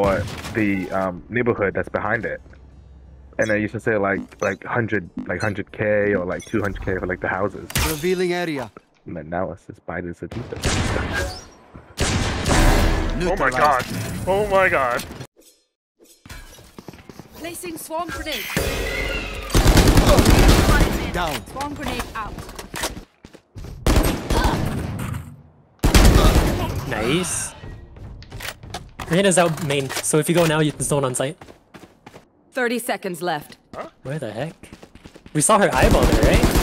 or the um, neighborhood that's behind it. And then you should say like like hundred like hundred k or like two hundred k for like the houses. Revealing area. And then now it's just Biden's the cheapest. Oh my god. Oh my god. Placing swarm grenade. Down. Swarm grenade out. Nice. Reyna's out main, so if you go now, you can zone on site. 30 seconds left. Where the heck? We saw her eyeball there, right?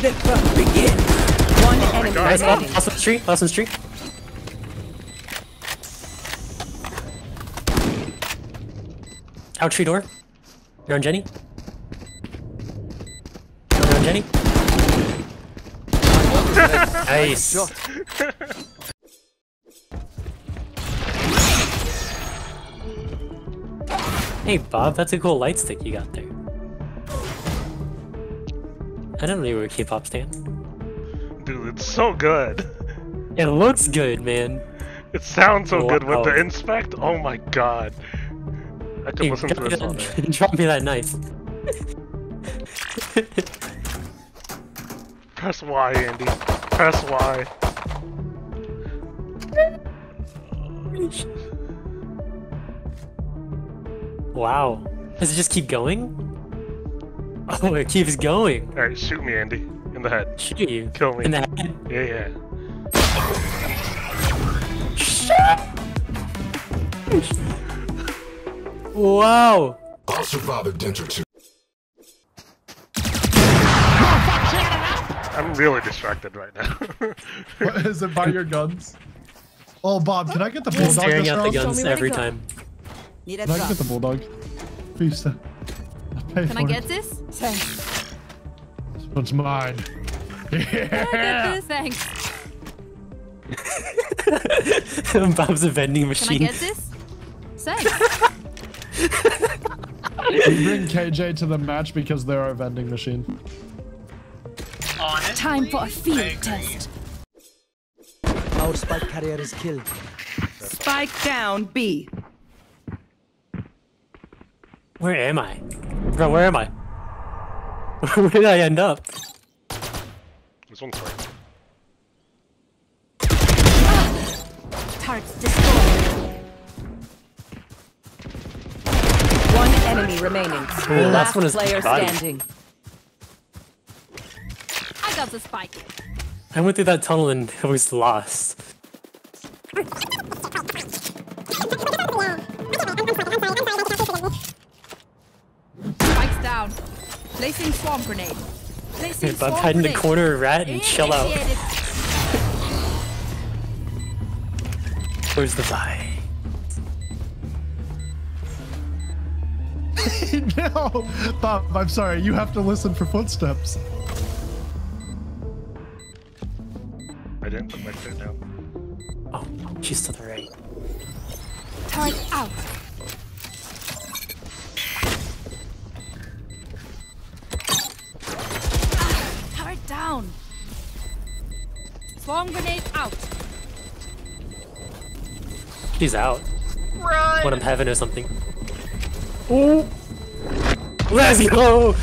One oh enemy Nice ball. remaining. Last one's tree. Last one's tree. Out tree door. You're on Jenny. You're on Jenny. Nice. Hey Bob, that's a cool light stick you got there. I didn't know you were a K-pop stan. Dude, it's so good. It looks good, man. It sounds so good with the inspect. Oh my god. I could Hey, listen to this all day. that, drop me that knife. Press Y, Andy. Press Y. wow. Does it just keep going? Oh, it keeps going. Alright, shoot me, Andy. In the head. Shoot you. Kill me. In the head. Yeah, yeah. Wow. I'll survive a dent or two. I'm really distracted right now. What, is it by your guns? Oh, Bob, can I get the bulldog Staring this at the guns me where to every go. time. Need a Can I drop. get the bulldog? Please. uh, pay Can for I it. get this? Thanks. This one's mine. Can I get Yeah. this? Thanks. Bob's a vending machine. Can I get this? Thanks. We bring KJ to the match because they're our vending machine. Time for a field test. Our spike carrier is killed. Spike down B. Where am I? Bro, where am I? Where did I end up? this one's right. Targets destroyed. One enemy remaining. Ooh, last one is player body. standing. I got the spike. I went through that tunnel and I was lost. Spikes down. Placing swarm grenade. Placing Hey, Bob, swarm hide in the corner, rat, and chill out. Where's the buy? no! Bob, I'm sorry. You have to listen for footsteps. I didn't put my foot down. Oh, she's to the right. Target out. Turret down. Swarm grenade out. She's out. Run! One of heaven or something. Oh! Let's go!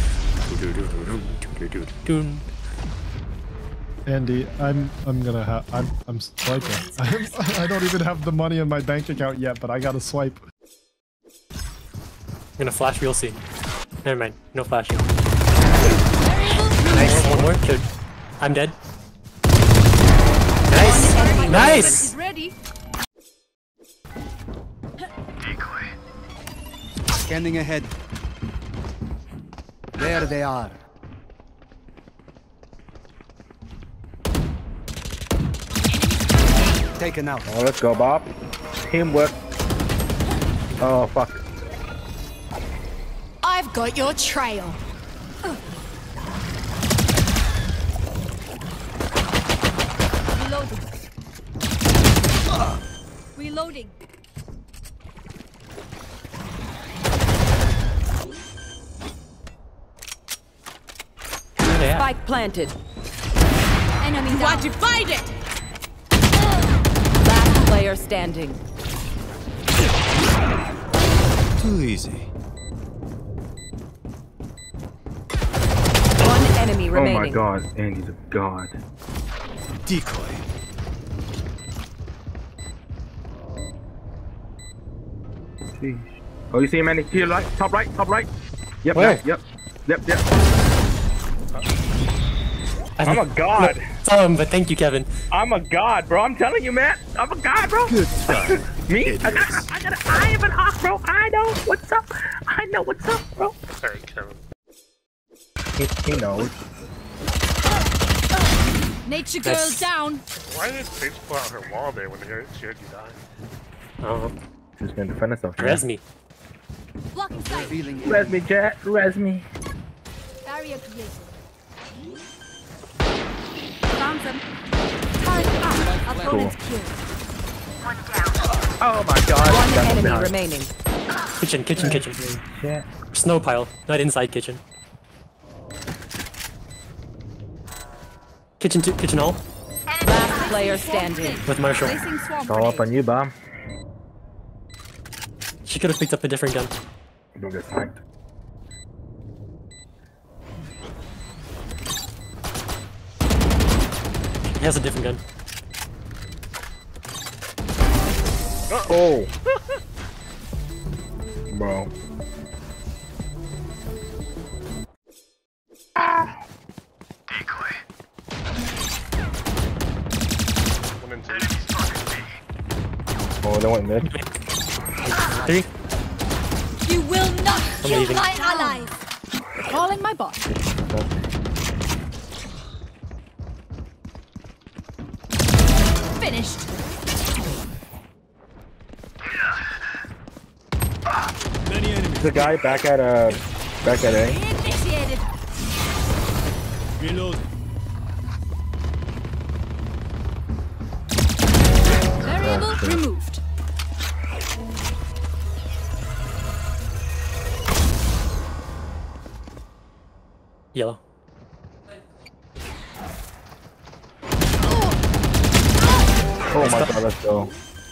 Doon. Andy, I'm I'm gonna have I'm I'm swiping. I'm, I don't even have the money in my bank account yet, but I gotta swipe. I'm gonna flash real soon. Never mind, no flashing. Nice, one more. Good. I'm dead. Nice! Nice! Is ready. Scanning ahead. There they are. Taken out. Oh, let's go, Bob. Teamwork. Oh, fuck. I've got your trail. Reloading. Reloading. Where they at? Spike planted. Enemy down. divided! Last player standing. Too easy. One enemy remaining. Oh my god, Andy's a god. Decoy. Sheesh. Oh, you see him, Andy? To your right, top right, top right. Yep, Where? yep, yep, yep, yep. I oh I'm a god. Saw him, but thank you, Kevin. I'm a god, bro. I'm telling you, man. I'm a god, bro. Good try. Me? I got, I got an eye of an hawk, bro. I know what's up. I know what's up, bro. Alright, Kevin. He, he knows. Nature girl That's- down. Why did Paige pull out her wall there when they heard, she heard you die? Oh, She's gonna defend herself. res me. Blocking sight. Revealing Res me, Jett. Res me. Barrier created. Found them. Turret out. Opponent's killed. Oh my god. One Got enemy behind. remaining. Kitchen, kitchen, kitchen. Jett. Snow pile, not inside kitchen. Kitchen, two, kitchen hall Last player standing. with Marshall. Placing swarm It's all up on grenade. you, bomb. She could have picked up a different gun. Don't get sniped. He has a different gun. Oh. Bro. One and two. Oh, they went mid. Three. You will not kill leaving. my allies. Calling my bot. Finished. many enemies. The guy back at uh back at A. Initiated. Reload. Variable removed. Yellow. Oh my god, let's go.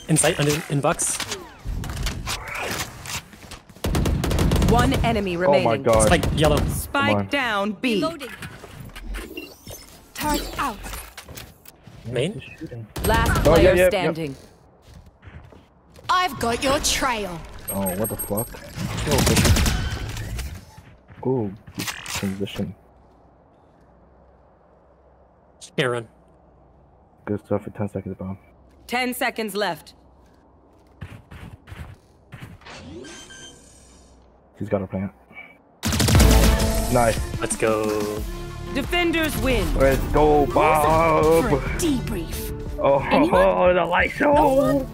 Inside, under, in box. One enemy oh remaining. Oh remaining. my god. Like yellow. Spike down B. Loading. Turret out. Main. Last Oh, yeah, player yeah, yeah. standing. I've got your trail. Oh, what the fuck? Oh, bitch. Ooh, transition. Can't. Good stuff for 10 seconds, bomb. Ten seconds left. He's got a plant. Nice. Let's go. Defenders win. Let's go, Bob. debrief. Oh, Anyone? the light show.